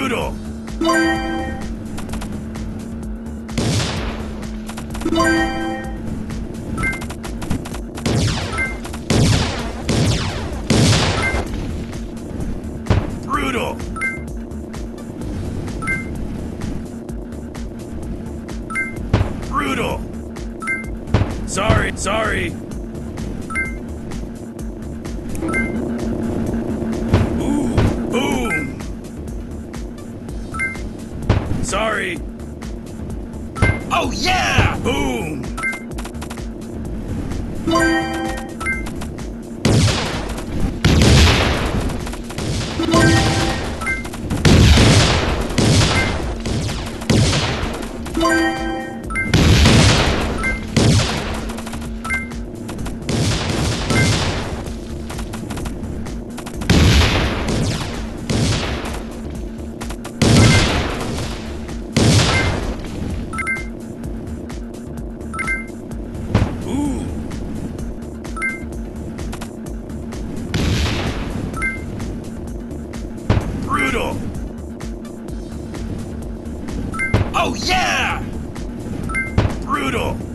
Brutal! Brutal! Brutal! Sorry, sorry! Sorry! Oh yeah! Boom! Oh yeah! Brutal!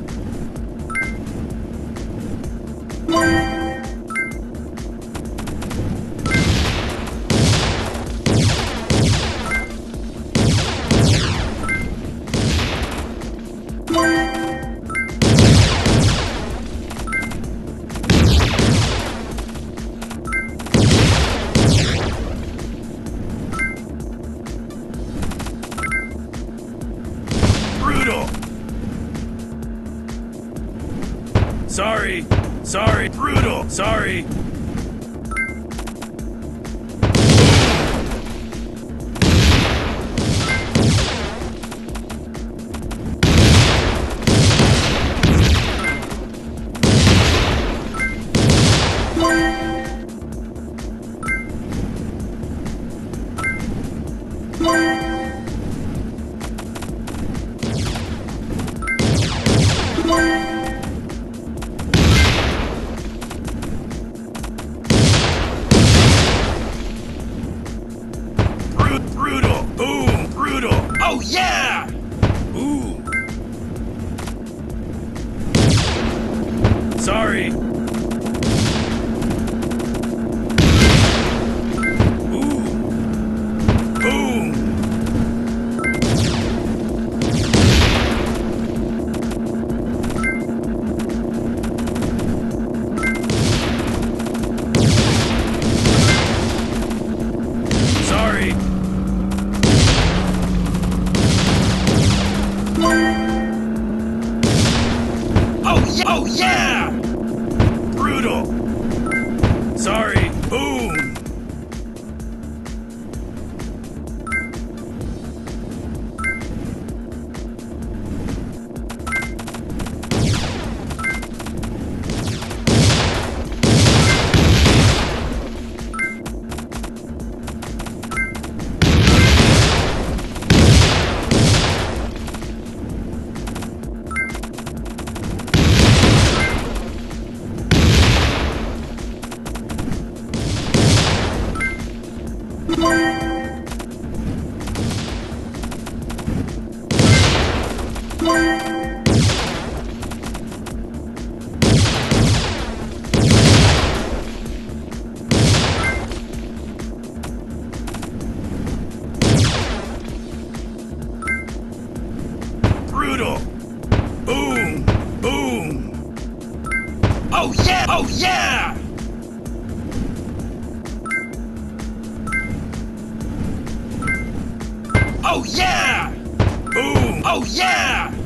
Brutal. Boom. Boom. Oh, yeah! Oh, yeah! Oh, yeah! Boom! Oh, yeah!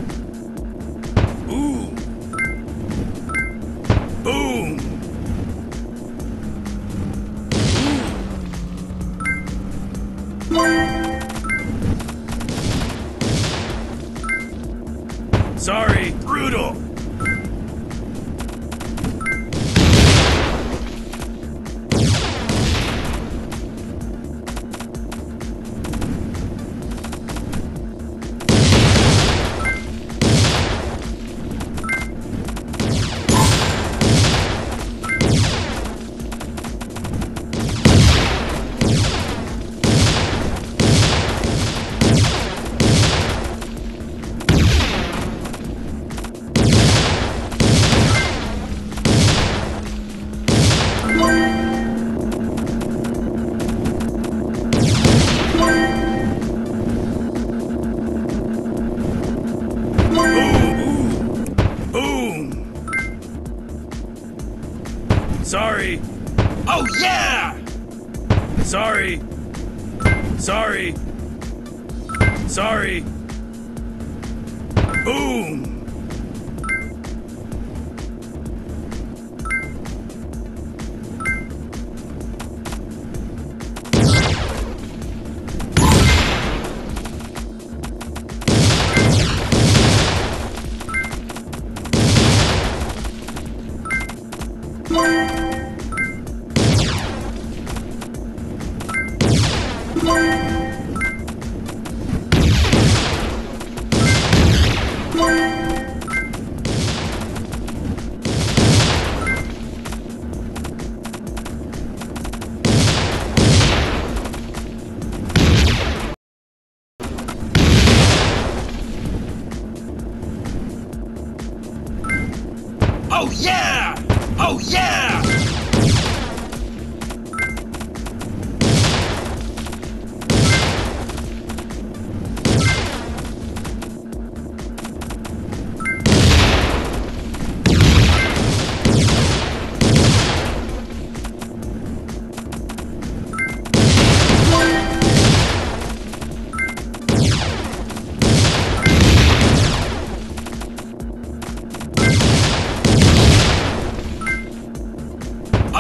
Oh yeah! Sorry. Sorry. Sorry. Boom!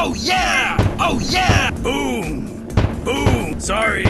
Oh yeah! Oh yeah! Boom! Boom! Sorry.